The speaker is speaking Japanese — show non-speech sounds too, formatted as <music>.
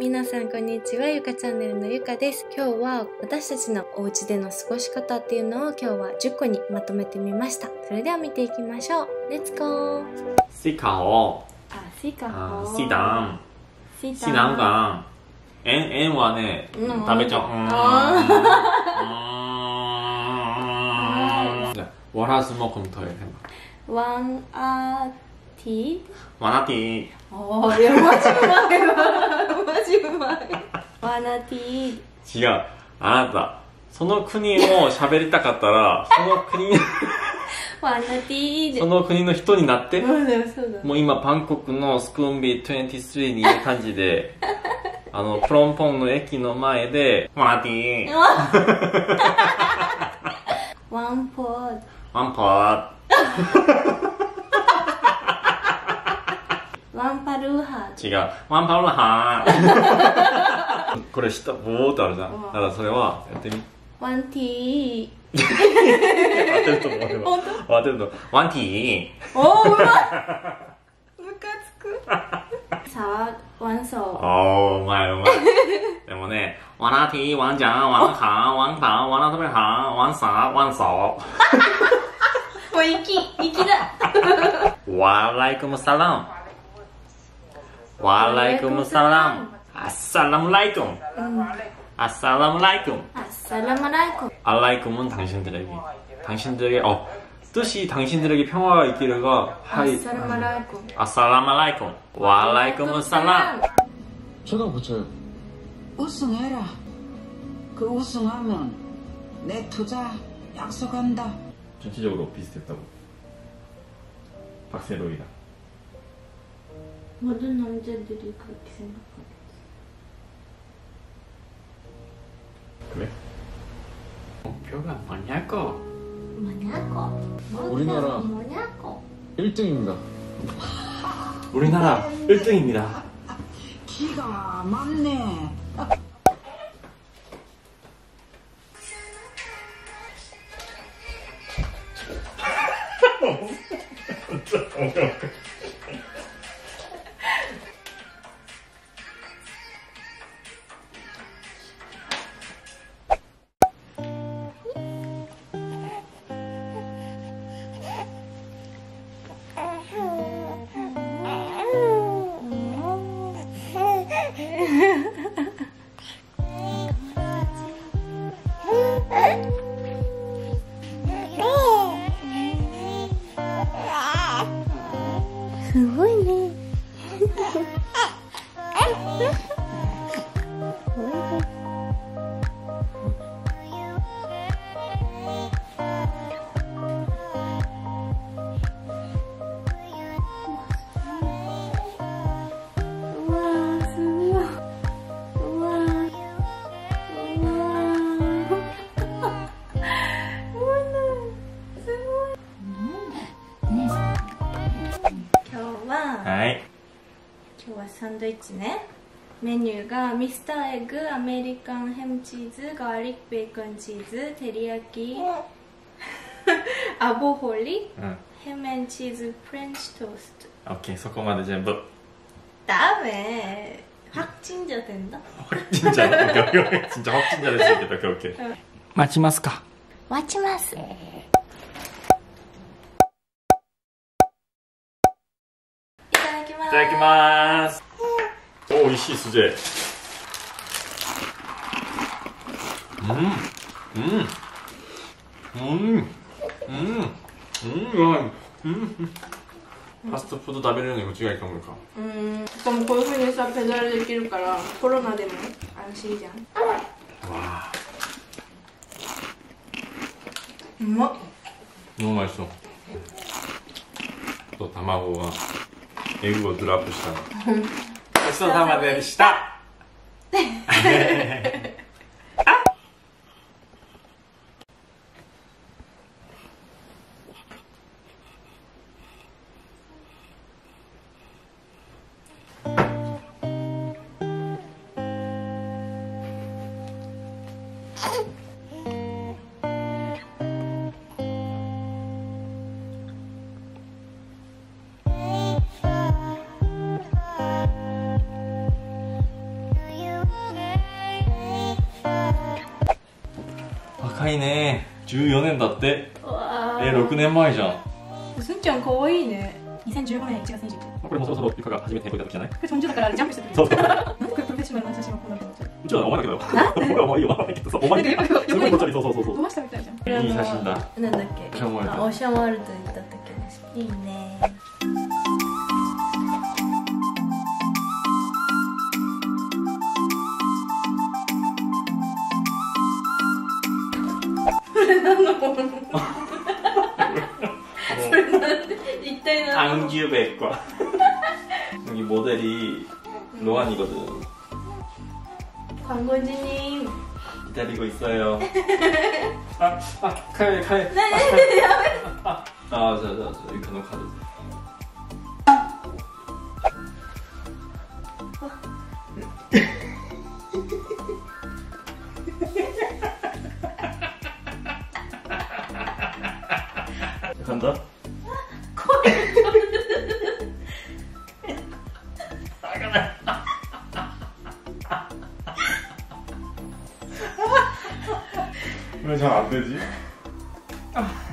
皆さんこんにちは。ゆかチャンネルのゆかです。今日は私たちのお家での過ごし方っていうのを今日は10個にまとめてみました。それでは見ていきましょう。レッツゴーシカオ。あシカオ。シダン。シダン。ガン。えんはね、うん、食べちゃう。<laughs> うん。わらずもこのトイレワンアーティー？ワナティー。おー、いや、間違えばマジうまいワナティー違う。あなた。その国を喋りたかったら <laughs> その国ワナティーで。その国の人になってそうだよそうだもう今バンコクのスクーンビー23にいる感じで <laughs> あのプロンポンの駅の前でワナティー。ワンポーワンパワ <laughs> ンパルーハー違う。ワンパウラハーこれ下ボーっとあるじゃんだからそれはやってみ。ワンティー。当てると思う当？てるとワンティー。おーうまいムカつく。<laughs> さあワンソー。おーうまいうまいでもねワナティーワンジャンワンカンワンパンワナトベハンワンサーワンソ <laughs> もう息息だ。ーワーライクムサラム Waalaikumsalam. Assalamualaikum. Assalamualaikum. Assalamualaikum. 알라이쿰은 당신들에게. 당신들에게 어 뜻이 당신들에게 평화가 있기를과 하이. Assalamualaikum. Assalamualaikum. Waalaikumsalam. 쳐다보세요. 우승해라. 그 우승하면 내 투자 약속한다. 전체적으로 비슷했다고. 박세로이다. 모든 남자들이 그렇게 생각하겠지 그래? 목표가 뭐냐고 뭐냐고 우리나라. 뭐냐고 1등입니다. 우리나라 1등입니다 기가 막네. すごいね。<laughs> ドイッチねメニューがミスターエッグアメリカンヘムチーズガーリックベーコンチーズテリヤキアボホリ 응 ヘムエンチーズフレンチトースト 오케이 소코마데 전부 ダメ확진자 된다 진짜 오케이 오케이 진짜 확진자 될수 있겠다 오케이 오케이 마치마스까 待ちますいただきます おいしいすぜうん。うん。うん。うん。うん。うん。ファストフード食べれるのに間違いかもか。うん。しかもこういうふうにさペダルできるからコロナでも安心じゃん。わうまっうまいそうと卵はエグをドラップしたのちそうさまでした。いね。14年だって。わえ6年前じゃん。すんちゃんかわいいね。2015年1月29日。これもそろそろゆかが初めてじゃない？これ30だからジャンプしてるそうそう。なんでこれプロフェッショナルな写真をこうなるの。うちは思わないけど。俺はもういいよ思わないけどさお前なんかよくすごいこっちゃりそうそうそうそう飛ばしたみたいじゃんいい写真だなんだっけオシャルったいいね 뭐. 이때는 안기백과 여기 <laughs> 모델이 노안이거든. 광고주님. 기다리고 있어요. 아아칼칼 아, 칼, 칼. 아, 아, 네. 아, <laughs> 아, 아, 아, 아, 아, 아, 아, 아, 아, 왜 잘 안 되지? <laughs>